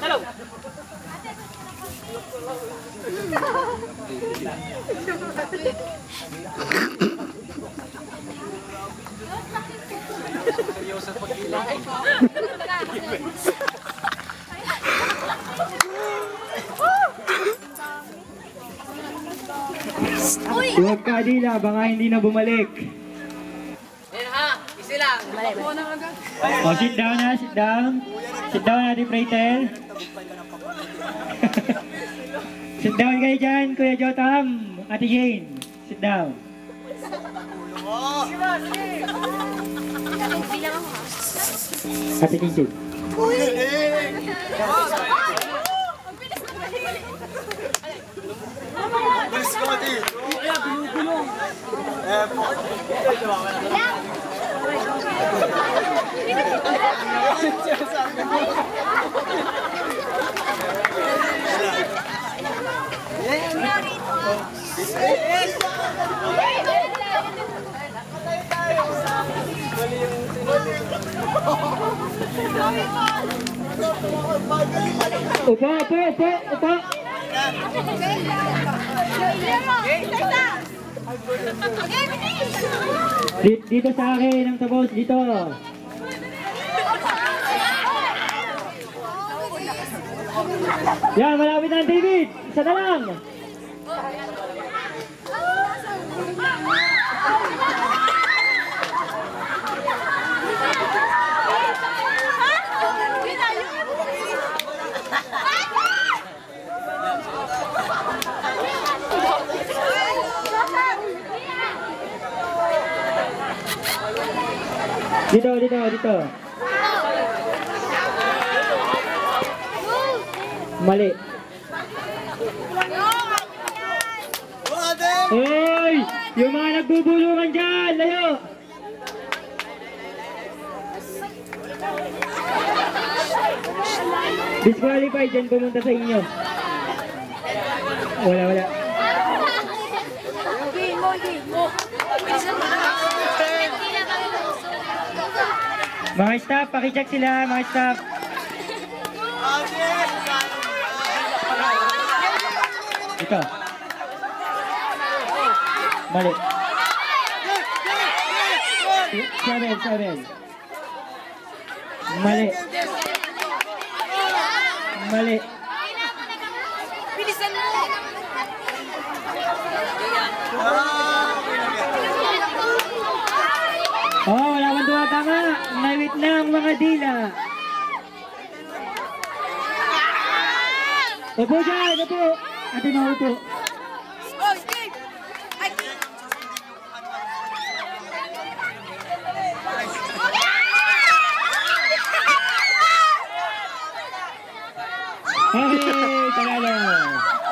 Dalaw! Huwag ka, Dila, baka hindi na bumalik. Oh, sit down na, sit down. Sit down na, Prater. sit down Kuya Jotam. Ate Jane, sit down. Ate Eh! Upo, upo, upo, upo. Di- Dito sa akin, ang tapos, dito. Yan, malapit na ang David. Isa na lang. Dito, dito, dito. Mali. Hoy! Yung mga nagbubulungan dyan! Layo! Disqualified dyan pumunta sa inyo. Wala, wala. Mga staff, pakicheck sila, mga staff. Ito. Mali. Seven, seven. Mali. Mali. Bilisan mo! Oh, wala kang Nawit na ang mga dila. Upo dyan, upo. Ate mo, upo. Hey, panalo.